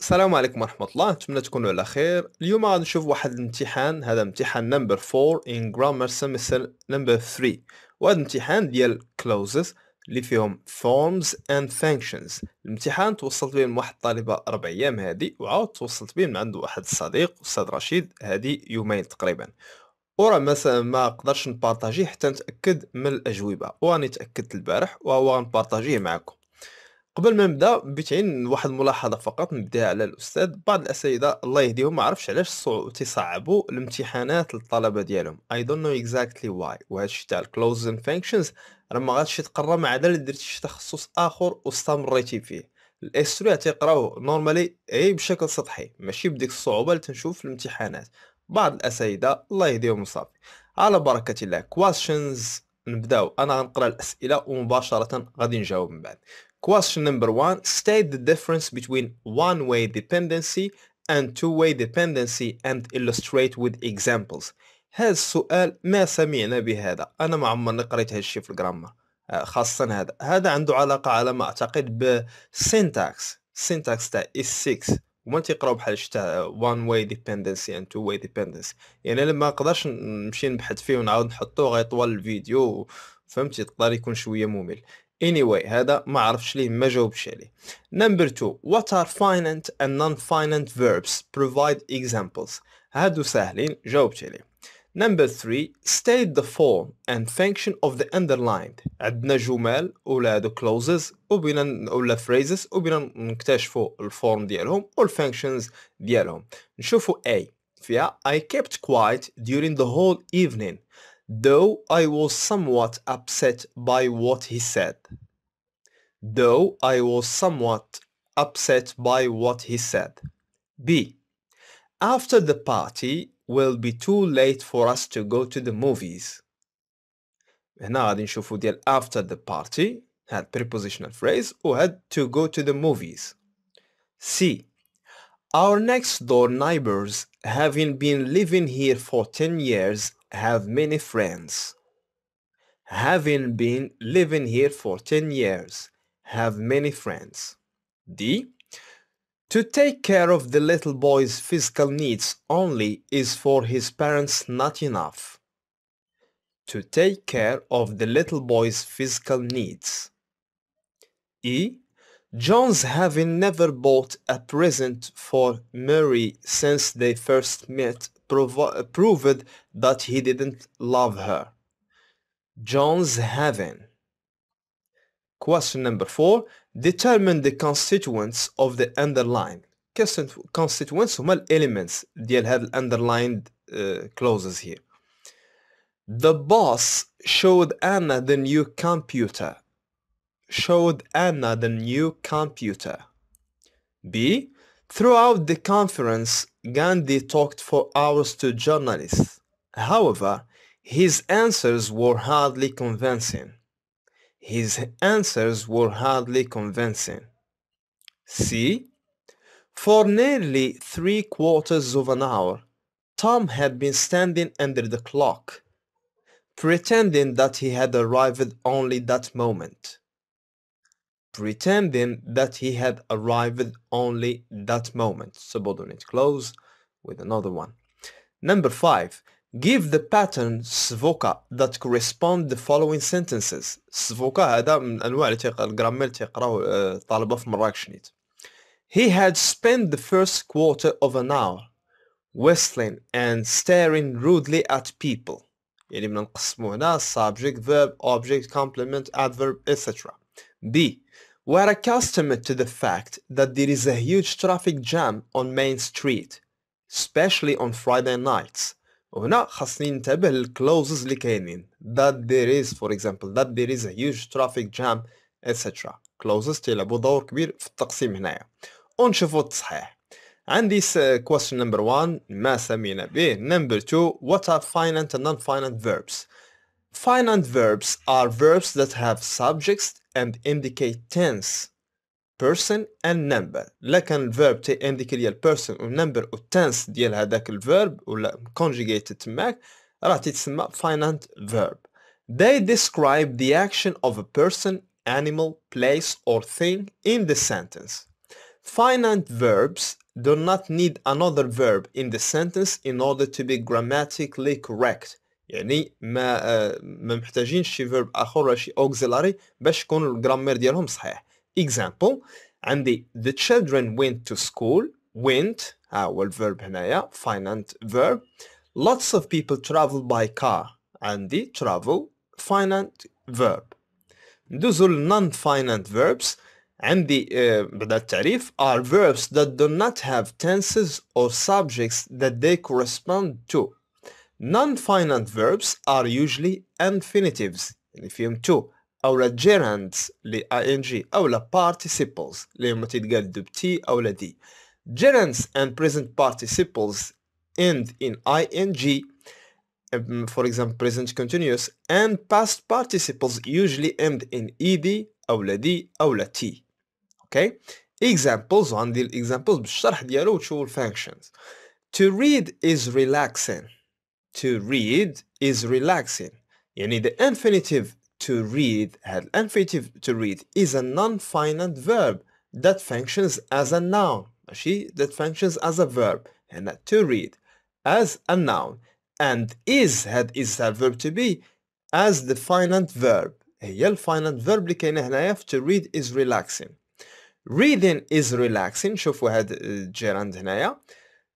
السلام عليكم ورحمة الله. نتمنى تكونوا على خير. اليوم غادي نشوف واحد الامتحان هذا امتحان نمبر 4 in grammar semester نمبر 3 وهذا الامتحان ديال clauses اللي فيهم forms and functions. الامتحان توصلت به من واحد الطالبة أربع أيام هادي وعاود توصلت به من عند واحد الصديق أستاذ رشيد. هادي يومين تقريبا. وراه ما ما قدرش نبارطاجيه حتى نتأكد من الأجوبة. وراني تأكدت البارح وهو غنبارطاجيه معكم. قبل ما نبدأ بغيت غير واحد الملاحظة فقط نبدا على الأستاذ. بعض الاساتذه الله يهديهم ما عرفش علاش صعو تيصعبوا الامتحانات للطلبة ديالهم. اي دون نو اكزاكتلي واي وهذا الشيء تاع الكلوز اند فانكشنز راه ما غاديش تقرا ما عدا درتي شي تخصص آخر واستمريتي فيه. الاس 3 تيقراوه نورمالي إي بشكل سطحي. ماشي بديك الصعوبة اللي تنشوف في الامتحانات. بعض الاساتذه الله يهديهم صافي على بركة الله كويشنز نبدأو. أنا غنقرأ الأسئلة ومباشرة غادي نجاوب من بعد. Question number one, state the difference between one-way dependency and two-way dependency and illustrate with examples. هذا السؤال ما سمعنا بهذا. أنا ما عمرني قريت هذا الشيء في الجرامر خاصة هذا. هذا عنده علاقة على ما أعتقد ب syntax. syntax تاع S6 وما تيقراو بحال تاع one way dependency and two way dependency. يعني لما نقدرش نمشي نبحث فيه ونعاود نحطوه غيطول الفيديو فهمتي؟ يقدر يكون شوية ممل. anyway هذا ما عرفتش ليه ما جاوبش عليه number two what are finite and non-finite verbs provide examples هادو ساهلين جاوبت عليه number three state the form and function of the underlined عندنا جمل ولا هادو clauses وبينا ولا phrases وبينا نكتشفوا الفورم ديالهم والfunctions ديالهم نشوفوا A فيها I kept quiet during the whole evening though I was somewhat upset by what he said. Though I was somewhat upset by what he said. B. After the party will be too late for us to go to the movies. هنا غادي نشوفو ديال after the party هاد prepositional phrase وهاد to go to the movies. C. Our next door neighbors having been living here for 10 years have many friends. Having been living here for 10 years, have many friends. D. To take care of the little boy's physical needs only is for his parents not enough. To take care of the little boy's physical needs. E. John's having never bought a present for Mary since they first met proved that he didn't love her. John's having. Question number four. Determine the constituents of the underlined. Constituents هما elements ديال هاد underlined uh, clauses here. The boss showed Anna the new computer. Showed Anna the new computer. B. Throughout the conference, Gandhi talked for hours to journalists. However, his answers were hardly convincing. His answers were hardly convincing. C. For nearly three quarters of an hour, Tom had been standing under the clock, pretending that he had arrived only that moment pretending that he had arrived only that moment. Subordinate clause with another one. Number 5. Give the pattern SVOCA that correspond the following sentences. SVOCA هذا من أنواع اللي تيقرا الجرامير اللي He had spent the first quarter of an hour whistling and staring rudely at people. يعني من هنا subject verb object complement adverb etc. B We're accustomed to the fact that there is a huge traffic jam on Main Street, especially on Friday nights. وهنا خاصني ننتبه للكلوزز اللي كاينين that there is for example that there is a huge traffic jam etc. clauses تيلعبوا دور كبير في التقسيم هنايا ونشوفوا التصحيح عندي question number one ما سمينا به number two what are finite and non-finite verbs finite verbs are verbs that have subjects and indicate tense person and number لكن الفيرب تي indicate ديال person و number و tense ديال هذاك الفيرب ولا conjugated تماك راه تتسمى finite verb they describe the action of a person animal place or thing in the sentence finite verbs do not need another verb in the sentence in order to be grammatically correct يعني ما آه، ما محتاجينش شي verb اخر ولا شي auxiliary باش يكون الجرامير ديالهم صحيح example عندي the children went to school went ها هو الفيرب هنايا finite verb lots of people travel by car عندي travel finite verb ندوزو ل non-finite verbs عندي آه، بعد التعريف are verbs that do not have tenses or subjects that they correspond to non-finite verbs are usually infinitives يعني فيهم to أو لا gerunds ل ing أو لا participles اللي هما تيتقال دو بتي أو لا دي gerunds and present participles end in ing um, for example present continuous and past participles usually end in ed أو لا دي أو لا t okay examples وعندي الاكزامبلز بالشرح ديالو وتشوفوا functions to read is relaxing to read is relaxing يعني the infinitive to read هاد infinitive to read is a non-finite verb that functions as a noun ماشي that functions as a verb هنا to read as a noun and is هاد is a verb to be as the finite verb هي ال finite verb اللي كاينه هنايا في to read is relaxing reading is relaxing شوفوا هاد الجيراند هنايا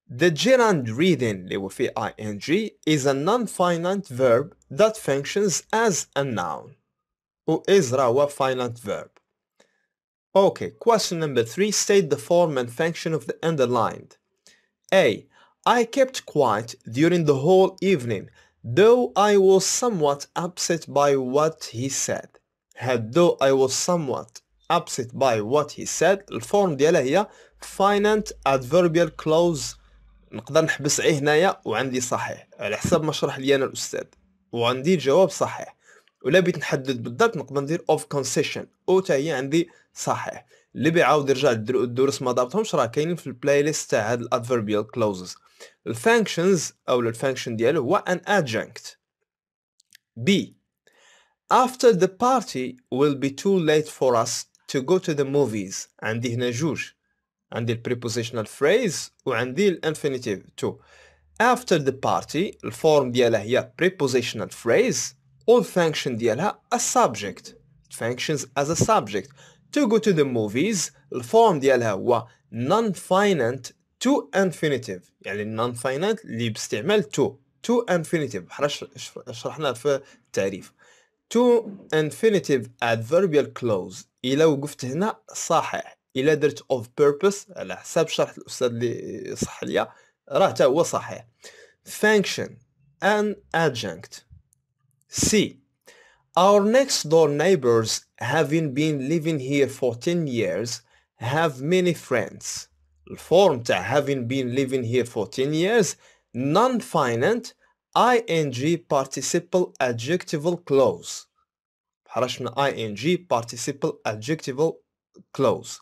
The gerund reading اللي هو فيه ing is a non-finite verb that functions as a noun و is راه هو finite verb Okay, question number three state the form and function of the underlined A. I kept quiet during the whole evening though I was somewhat upset by what he said had though I was somewhat upset by what he said الفورم ديالها هي finite adverbial clause نقدر نحبس عليه هنايا وعندي صحيح على حسب ما شرح لي أنا الأستاذ وعندي الجواب صحيح. ولا بغيت نحدد بالضبط نقدر ندير اوف concession أو تا هي عندي صحيح. اللي بيعاود يرجع الدروس ما ضابطهمش راه كاينين في البلاي ليست تاع هاد الادفيربيال كلوزز الفانكشنز أو الفانكشن ديالو هو ان adjunct. B After the party will be too late for us to go to the movies. عندي هنا جوج. عندي ال prepositional phrase وعندي ال infinitive to after the party الفورم ديالها هي prepositional phrase والfunction ديالها a subject it functions as a subject to go to the movies الفورم ديالها هو non-finite to infinitive يعني non-finite اللي باستعمال to to infinitive بحال شرحنا في التعريف to infinitive adverbial clause إلا وقفت هنا صحيح إلا درت of purpose على حساب شرح الأستاذ اللي صح ليا راه حتى هو صحيح function an adjunct C Our next door neighbors having been living here for 10 years have many friends الفورم تاع having been living here for 10 years non-finite ing participle adjectival clause بحال من ing participle adjectival clause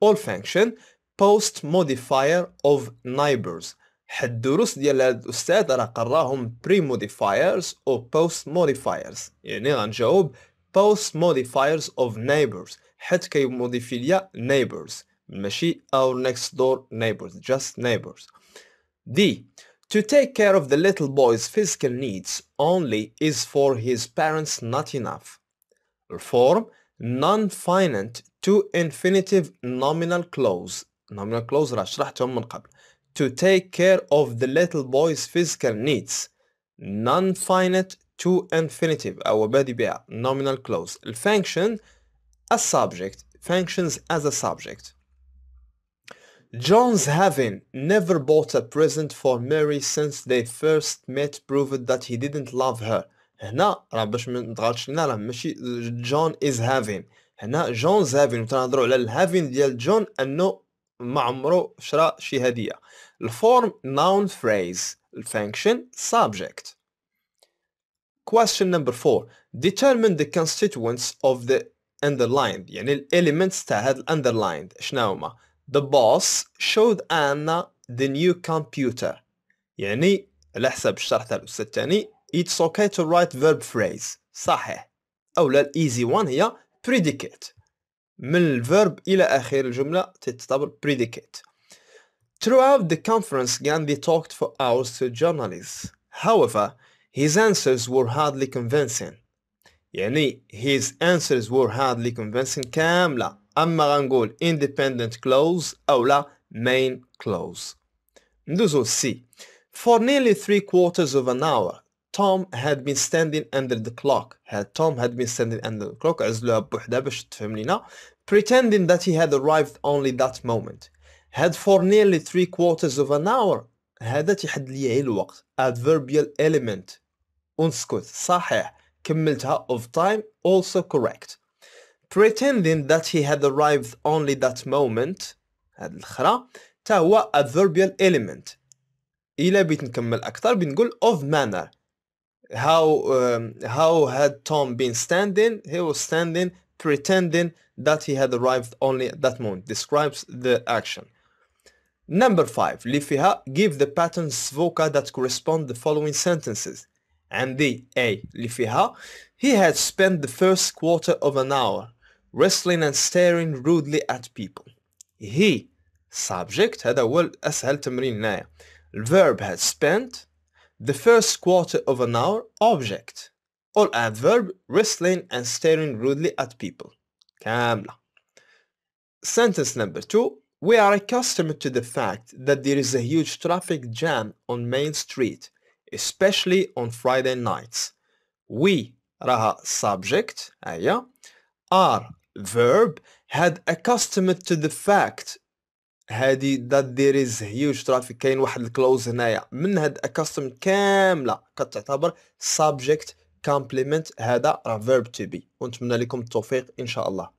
all function post modifier of neighbors حد الدروس ديال هاد الاستاذ راه قراهم pre modifiers او post modifiers يعني غنجاوب post modifiers of neighbors حيت كيموديفي ليا neighbors ماشي our next door neighbors just neighbors D. To take care of the little boy's physical needs only is for his parents not enough. Form non-finite to infinitive nominal clause. Nominal clause راه شرحتهم من قبل. To take care of the little boy's physical needs. Non-finite to infinitive أو بادي بها nominal clause. الfunction a subject functions as a subject. John's having never bought a present for Mary since they first met proved that he didn't love her. هنا راه باش ما نضغطش لنا راه ماشي جون is having هنا جونز having وتنهضروا على الهافين ديال جون انه ما عمرو شرا شي هديه الفورم noun phrase الفانكشن subject question number four determine the constituents of the underlined يعني الاليمنتس تاع هاد underlined شنو هما The boss showed Anna the new computer يعني على حسب الشرح تاع الأستاذ الثاني It's okay to write verb phrase صحيح أو لا الإيزي one هي predicate من الفيرب إلى آخر الجملة تعتبر predicate Throughout the conference Gandhi talked for hours to journalists However his answers were hardly convincing يعني his answers were hardly convincing كاملة أما غنقول independent clause أو لا main clause ندوزو C For nearly three quarters of an hour Tom had been standing under the clock had Tom had been standing under the clock عزلوها بوحدها باش تفهم لينا pretending that he had arrived only that moment had for nearly three quarters of an hour هذا تيحد لي الوقت adverbial element ونسكت صحيح كملتها of time also correct pretending that he had arrived only that moment هاد الأخرى تا هو adverbial element إلا بغيت نكمل أكثر بنقول of manner how um, how had Tom been standing? He was standing, pretending that he had arrived only at that moment. Describes the action. Number five, لفها give the pattern SVOCA that correspond the following sentences. And the A لفها He had spent the first quarter of an hour wrestling and staring rudely at people. He subject هذا هو أسهل تمرين هنايا. الverb had spent the first quarter of an hour object or adverb wrestling and staring rudely at people كاملة sentence number two we are accustomed to the fact that there is a huge traffic jam on Main Street especially on Friday nights we راها subject أيا are verb had accustomed to the fact هادي دات ديريز هيوج ترافيك كاين واحد الكلوز هنايا. من هاد اكاستم كاملة كتعتبر سابجكت كومبليمنت هذا راه فيرب تو بي ونتمنى لكم التوفيق إن شاء الله.